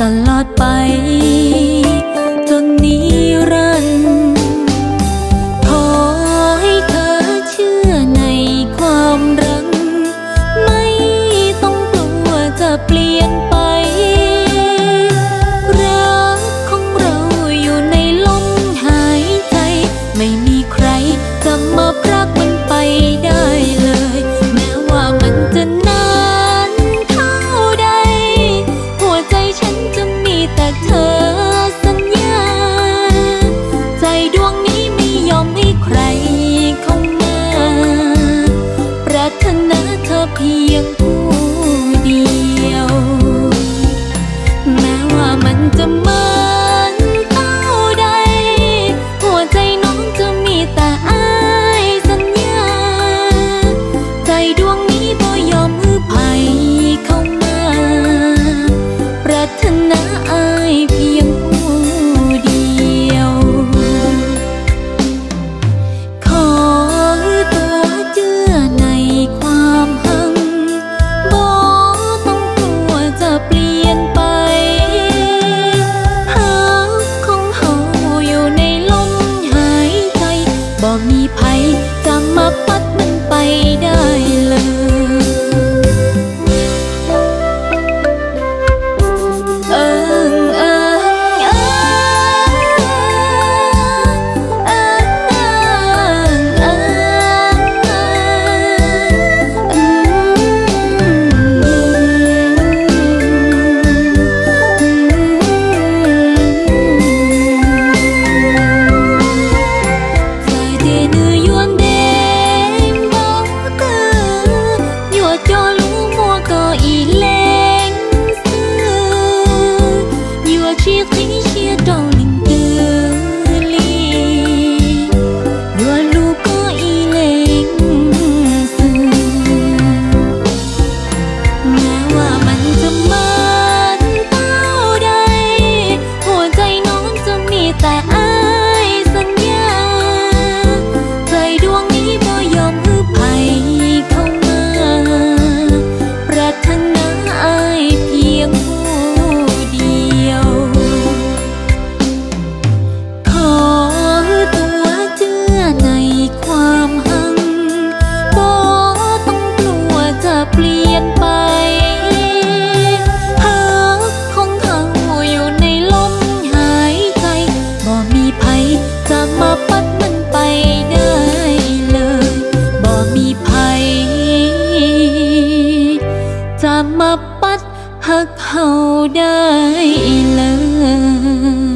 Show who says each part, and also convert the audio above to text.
Speaker 1: ตลอดไป็มีไผกำมาปัดมันไปได้ จะมาปัดหักเฮาได้เลย